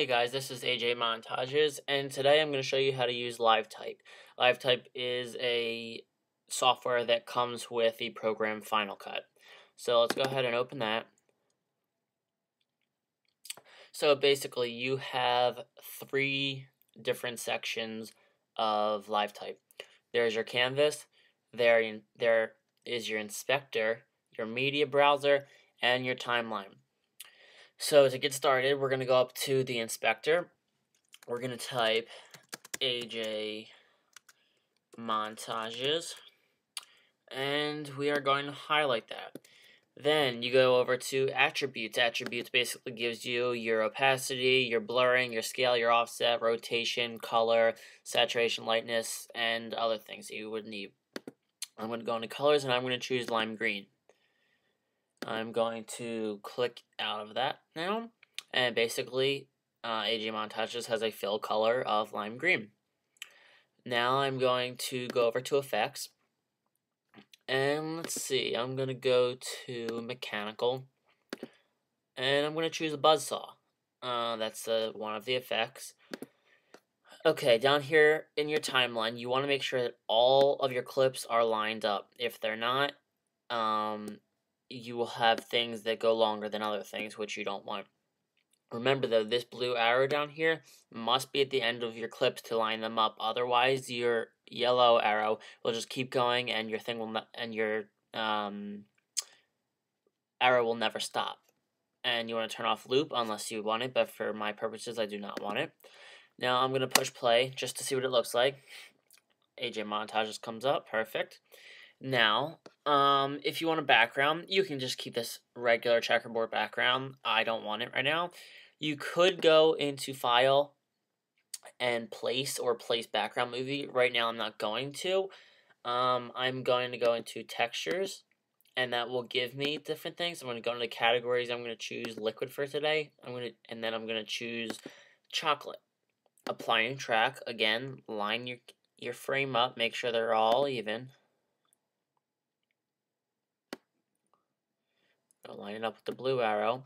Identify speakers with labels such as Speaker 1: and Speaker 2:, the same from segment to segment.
Speaker 1: Hey guys, this is AJ Montages, and today I'm going to show you how to use LiveType. LiveType is a software that comes with the program Final Cut. So let's go ahead and open that. So basically you have three different sections of LiveType. There's your canvas, there, there is your inspector, your media browser, and your timeline. So to get started, we're going to go up to the inspector. We're going to type AJ montages and we are going to highlight that. Then you go over to attributes. Attributes basically gives you your opacity, your blurring, your scale, your offset, rotation, color, saturation, lightness, and other things that you would need. I'm going to go into colors and I'm going to choose lime green. I'm going to click out of that now. And basically, uh, AJ Montages has a fill color of lime green. Now I'm going to go over to effects. And let's see, I'm going to go to mechanical. And I'm going to choose a buzzsaw. Uh, that's uh, one of the effects. Okay, down here in your timeline, you want to make sure that all of your clips are lined up. If they're not, um, you will have things that go longer than other things, which you don't want. Remember though, this blue arrow down here must be at the end of your clips to line them up. Otherwise, your yellow arrow will just keep going, and your thing will not, and your um, arrow will never stop. And you want to turn off loop unless you want it, but for my purposes, I do not want it. Now I'm gonna push play just to see what it looks like. AJ montages comes up, perfect. Now, um, if you want a background, you can just keep this regular checkerboard background. I don't want it right now. You could go into File and Place or Place Background Movie. Right now, I'm not going to. Um, I'm going to go into Textures, and that will give me different things. I'm going to go into Categories. I'm going to choose Liquid for today. I'm going to, and then I'm going to choose Chocolate. Applying track again. Line your your frame up. Make sure they're all even. Line it up with the blue arrow.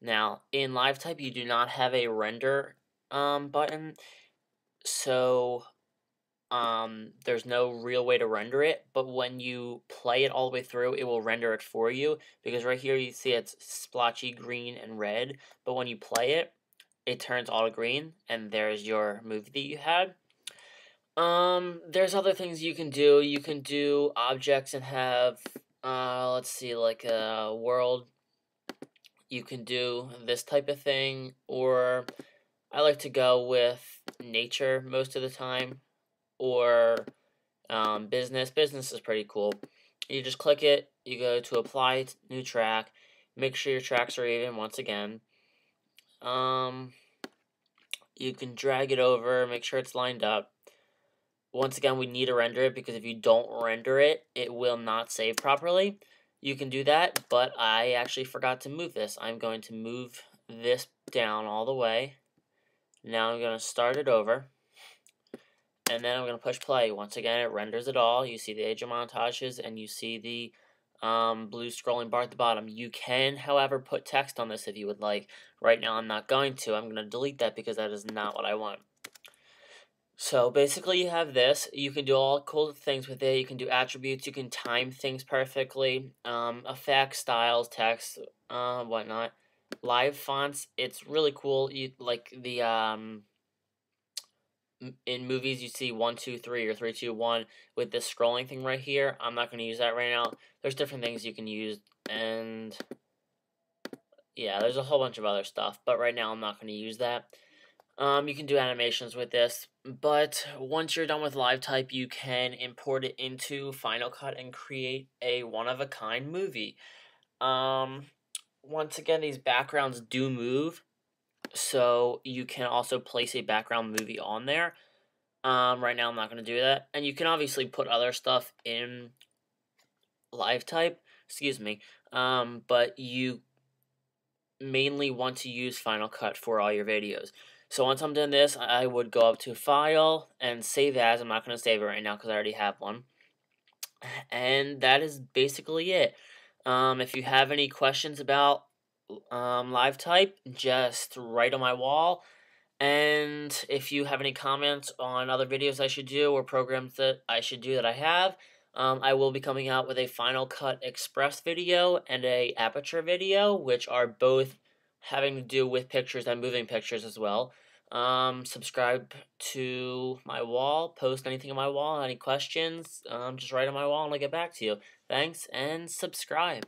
Speaker 1: Now, in LiveType, you do not have a render um, button, so um, there's no real way to render it, but when you play it all the way through, it will render it for you, because right here you see it's splotchy green and red, but when you play it, it turns all green, and there's your movie that you had. Um, there's other things you can do. You can do objects and have uh, let's see, like a world. You can do this type of thing, or I like to go with nature most of the time, or um, business. Business is pretty cool. You just click it, you go to apply new track, make sure your tracks are even once again. Um, you can drag it over, make sure it's lined up once again, we need to render it because if you don't render it, it will not save properly. You can do that, but I actually forgot to move this. I'm going to move this down all the way. Now I'm going to start it over. And then I'm going to push play. Once again, it renders it all. You see the AJ Montages and you see the um, blue scrolling bar at the bottom. You can, however, put text on this if you would like. Right now I'm not going to. I'm going to delete that because that is not what I want. So basically you have this. You can do all cool things with it. You can do attributes. You can time things perfectly. Um, effects, styles, text, uh, whatnot. Live fonts. It's really cool. You like the um. In movies, you see one, two, three, or three, two, one with this scrolling thing right here. I'm not going to use that right now. There's different things you can use, and yeah, there's a whole bunch of other stuff. But right now, I'm not going to use that. Um, you can do animations with this, but once you're done with live type, you can import it into Final Cut and create a one-of-a-kind movie. Um, once again, these backgrounds do move, so you can also place a background movie on there. Um, right now, I'm not going to do that. And you can obviously put other stuff in LiveType, excuse me, um, but you mainly want to use Final Cut for all your videos. So once I'm done this, I would go up to File and Save As. I'm not going to save it right now because I already have one. And that is basically it. Um, if you have any questions about um, live type, just write on my wall. And if you have any comments on other videos I should do or programs that I should do that I have, um, I will be coming out with a Final Cut Express video and a Aperture video, which are both having to do with pictures and moving pictures as well. Um, subscribe to my wall, post anything on my wall, any questions, um, just write on my wall and I'll get back to you. Thanks, and subscribe.